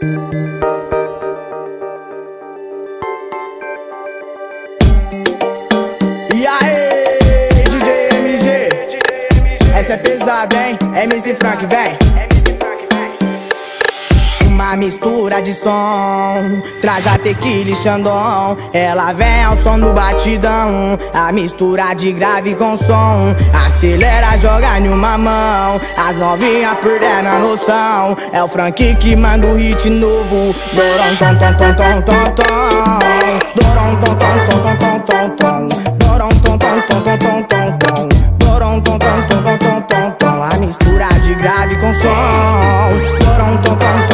E aí, DJ MG? Essa é pesada, hein? MC Frank, vem uma mistura de som Traz a tequila e xandão Ela vem ao som do batidão A mistura de grave com som Acelera, joga em uma mão As novinhas perdendo a noção É o Frank que manda o hit novo Doron, tom, tom, tom, tom, tom, tom Doron, tom, tom, tom, tom, tom, tom, tom Doron, tom, tom, tom, tom, tom, tom, Doron, tom, tom, tom, tom, tom, tom, tom A mistura de grave com som Doron, tom, tom,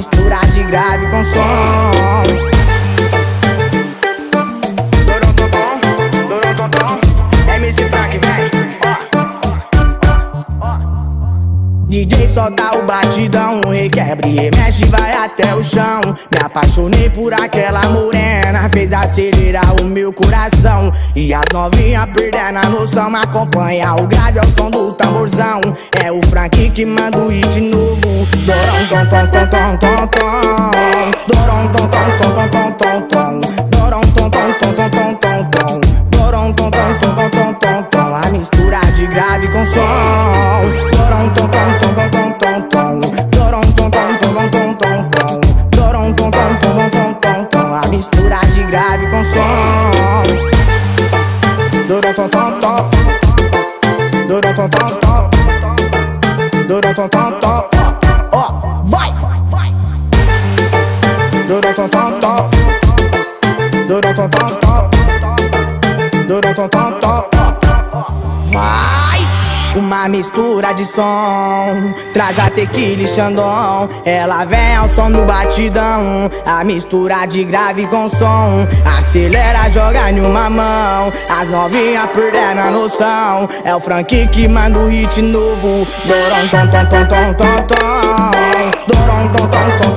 mistura de grave com som. DJ solta o batidão, requebre mexe, vai até o chão. Me apaixonei por aquela morena, fez acelerar o meu coração. E as novinhas perdendo a noção, acompanha o grave ao som do tamborzão. É o Frank que manda o hit novo. A mistura de grave com som. Dorão, tom, tom, tom, tom, tom, tom, tom. Dorão, tom, tom, tom, tom, tom, tom, tom. Dorão, tom, tom, tom, tom, tom, tom, A mistura de grave com som. Dorão, tom, tom, tom. Dorão, tom, tom, tom. Dorão, tom, tom, tom. Tom. Dorão, tom, tom, tom. Dorão, tom, tom, tom. Vai! Uma mistura de som Traz a tequila e xandão Ela vem ao som do batidão A mistura de grave com som Acelera, joga em uma mão As novinhas perdendo a noção É o Frank que manda o hit novo Doron, tom, tom, tom, tom, tom, tom Doron, tom, tom, tom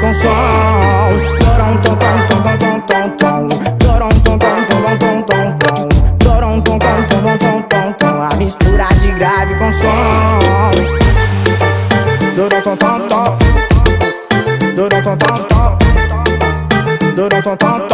com som Torom tom tom tom tom tom tom Torom tom tom tom tom tom tom doron tom tom tom tom tom tom A mistura de grave com som doron tom tom tom doron tom tom tom Dorom tom tom